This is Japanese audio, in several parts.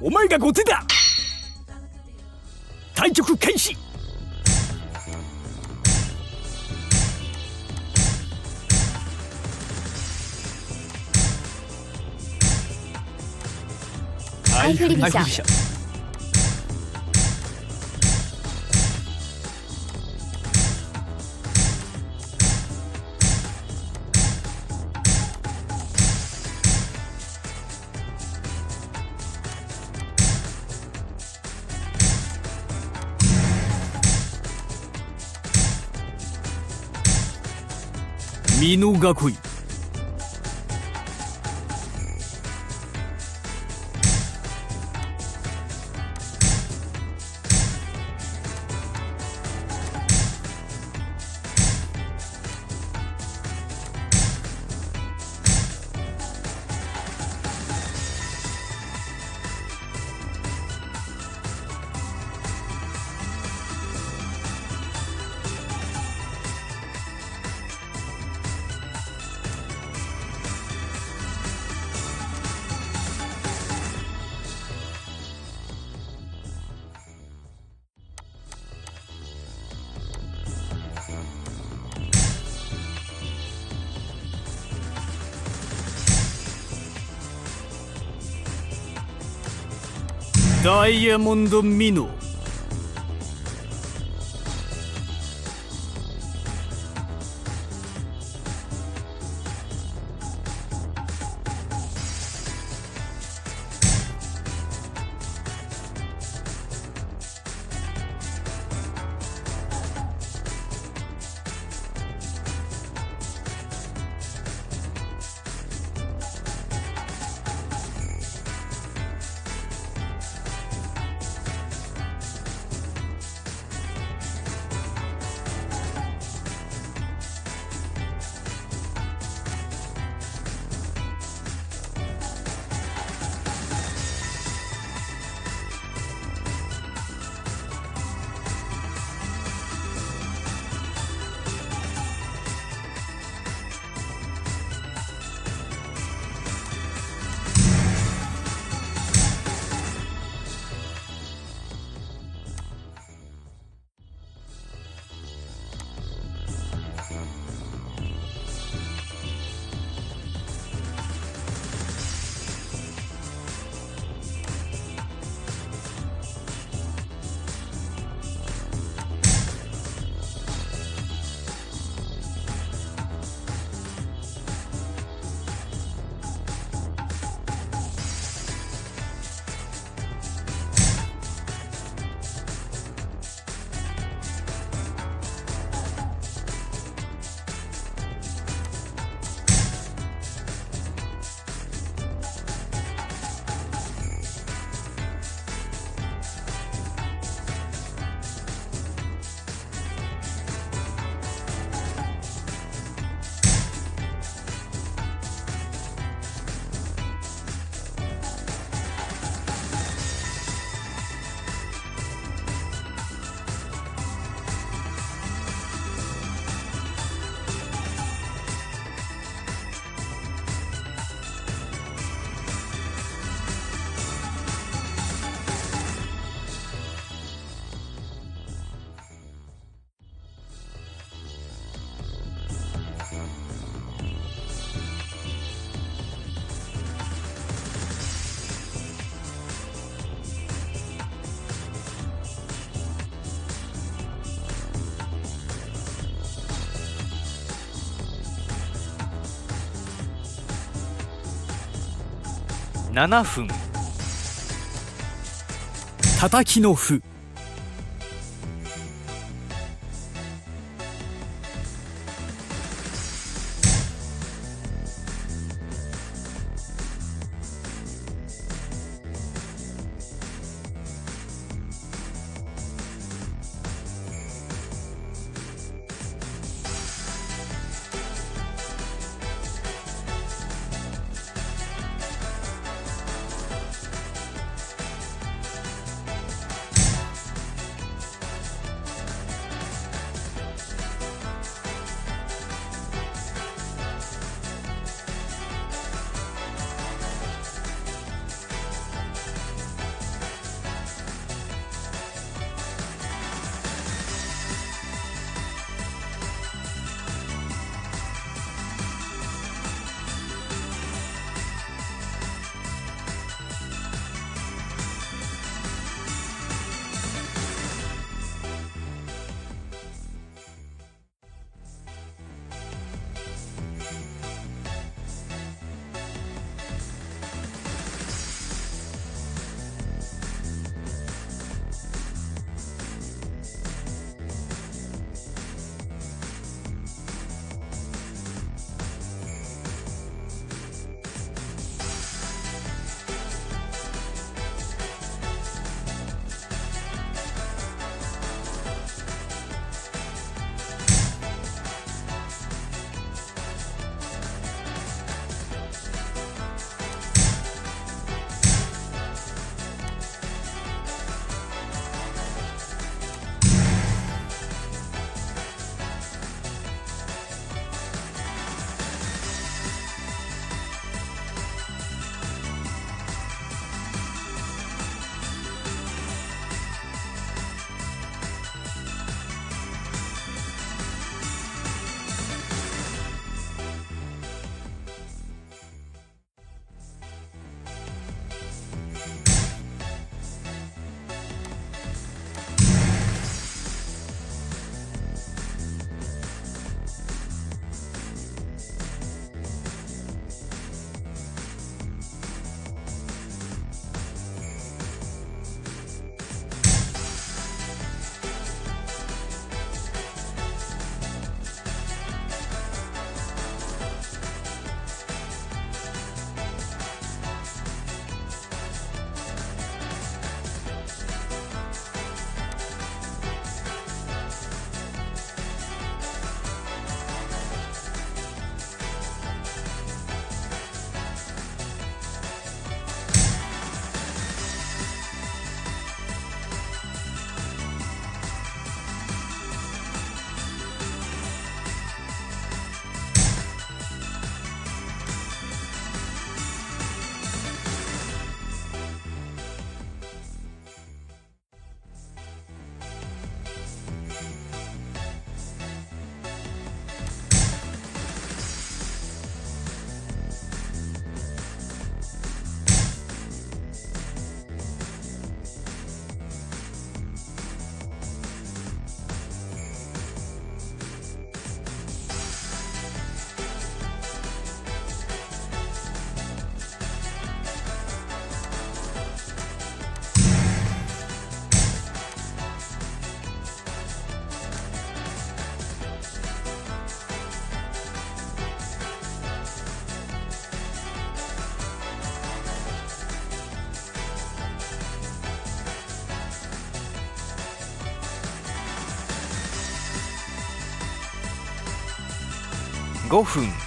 お前が後手だ対局開始。相振り飛車美濃囲い。 다이아몬드 민우 7分。叩きの歩。5分。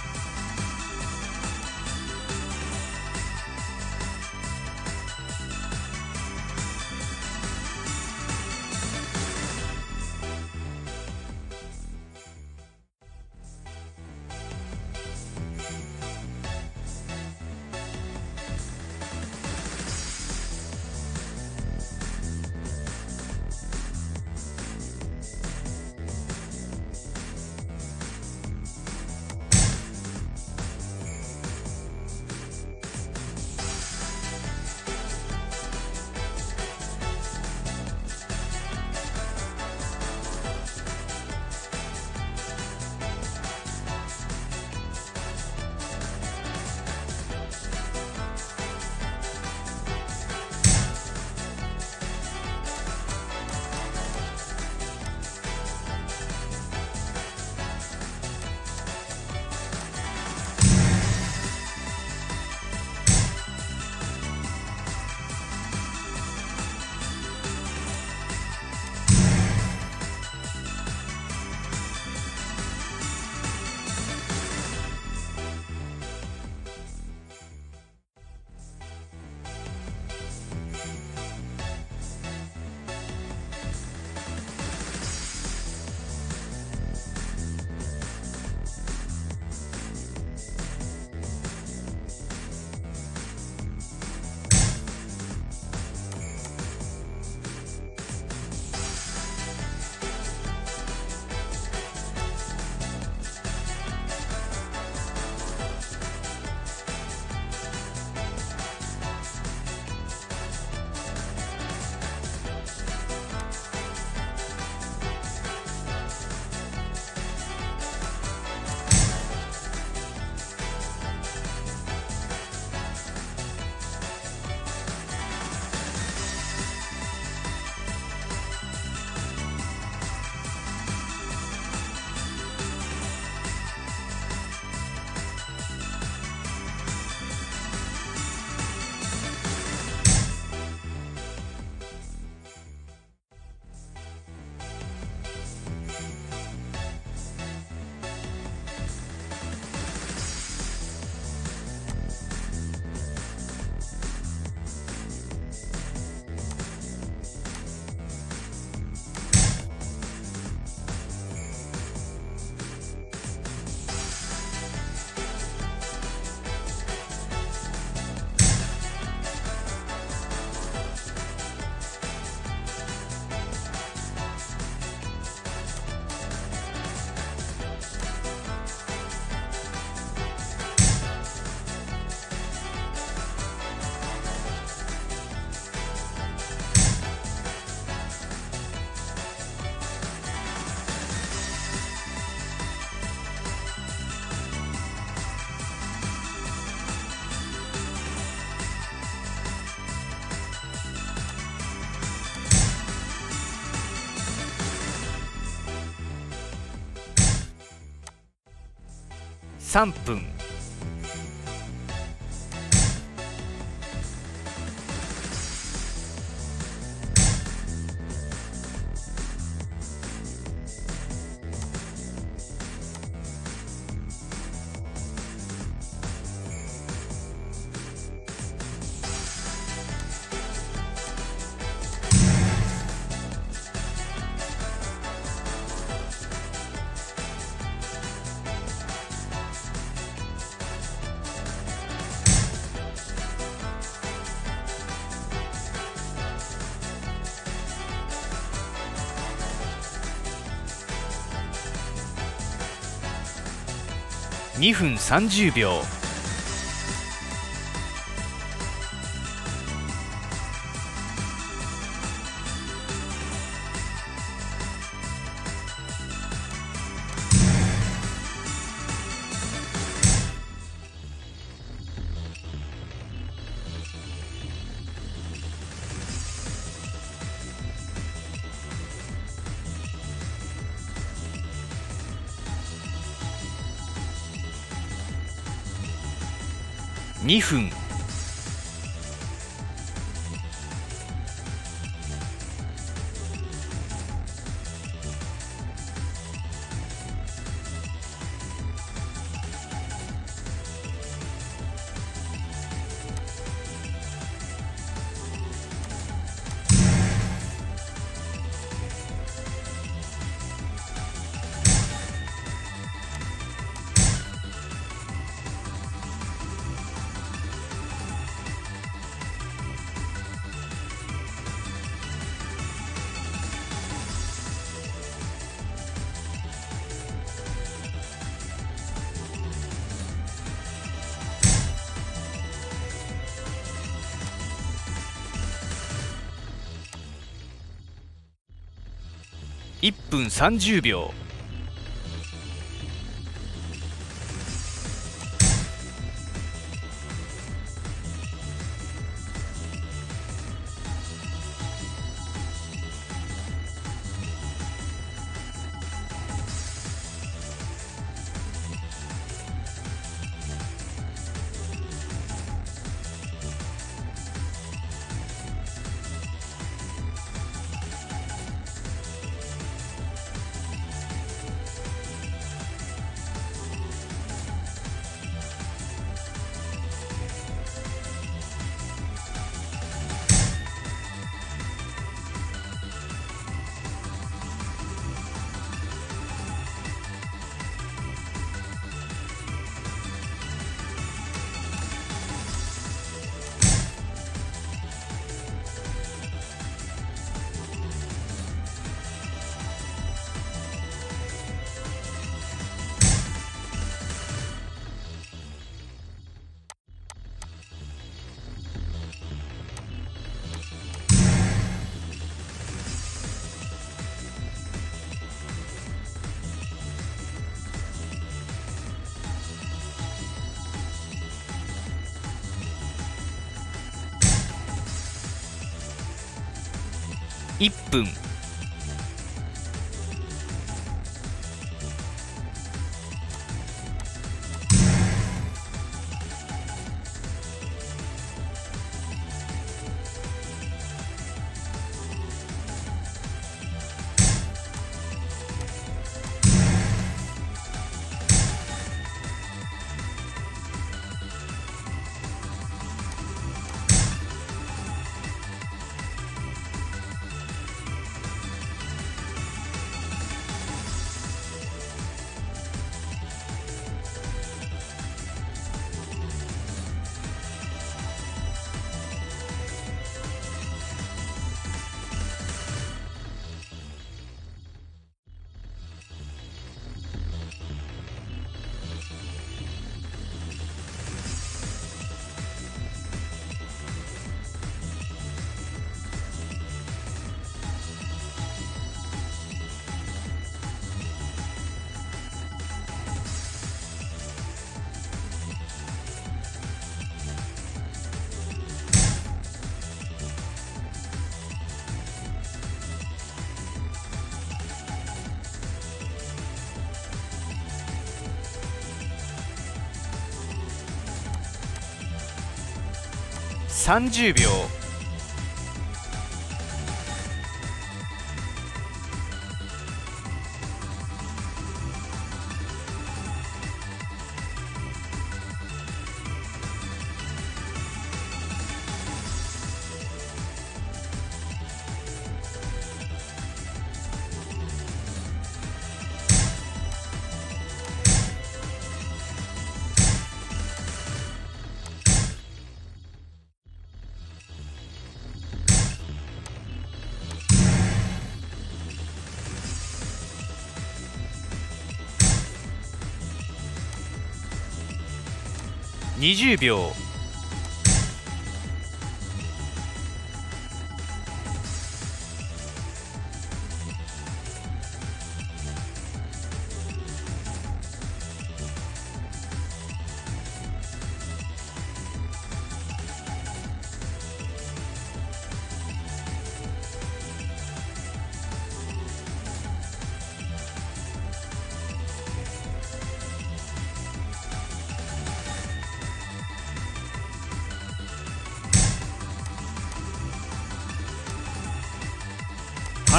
3分。2分30秒。2分。1分30秒。1分。30秒。20秒。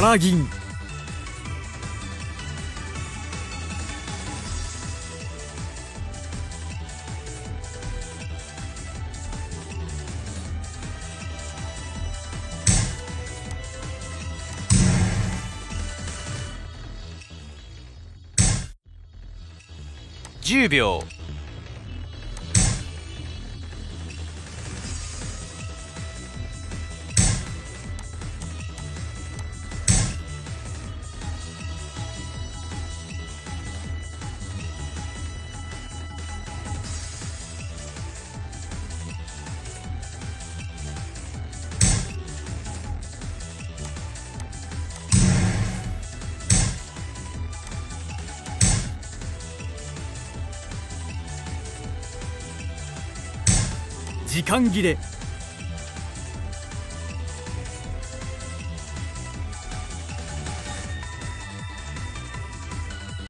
パラ銀10秒。時間切れ